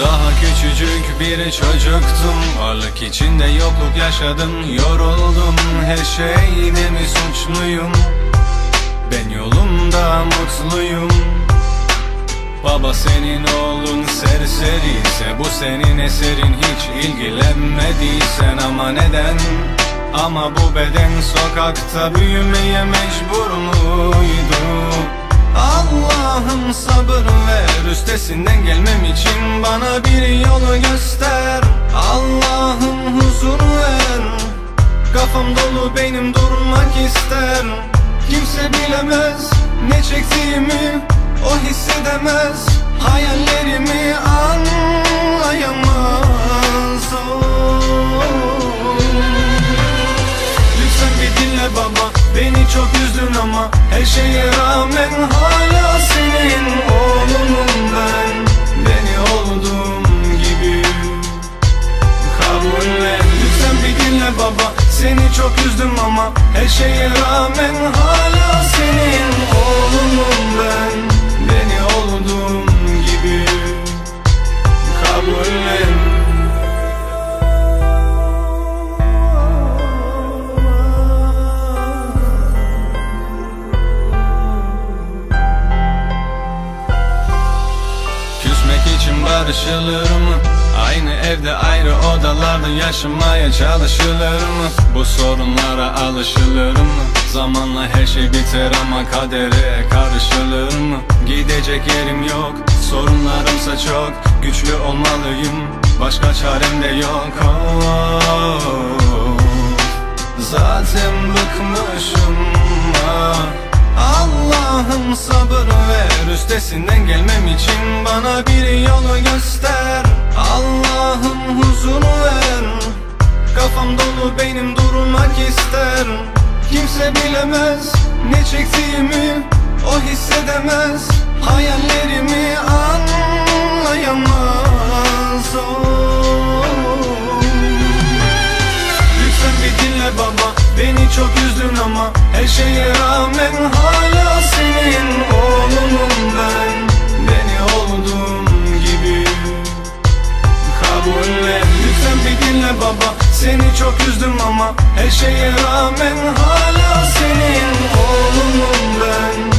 Daha küçücük bir çocuktum. Varlık içinde yokluk yaşadım. Yoruldum. Her şeyde mi suçluyum? Ben yolumda mutluyum. Baba senin oğlun serseri ise Bu senin eserin. Hiç ilgilenmediysen Ama neden? Ama bu beden sokakta büyümeye mecbur muydu? Allah'ım sabır ver Üstesinden gelmem için bana bir yol göster. Allah'ım huzur ver Kafam dolu benim durmak ister. Kimse bilemez ne çektiğimi o hissedemez. Hayallerimi Seni çok üzdüm ama Her şeye rağmen hala senin oğlunum ben Beni olduğum gibi kabullen Küsmek için barışılır mı? Evde ayrı odalarda yaşamaya çalışılır mı? Bu sorunlara alışılır mı? Zamanla her şey biter ama kadere karışılır mı? Gidecek yerim yok, sorunlarımsa çok Güçlü olmalıyım, başka çarem de yok oh. Zaten bıkmışım ah. Allah'ım sabır ver Üstesinden gelmem için bana bir Benim durmak ister Kimse bilemez ne çektiğimi o hissedemez. Hayallerimi anlayamaz. Oh. Lütfen bir dinle baba Beni çok üzdün ama Her şeye rağmen hala senin oğlunum ben çok üzdüm ama Her şeye rağmen hala senin oğlunum ben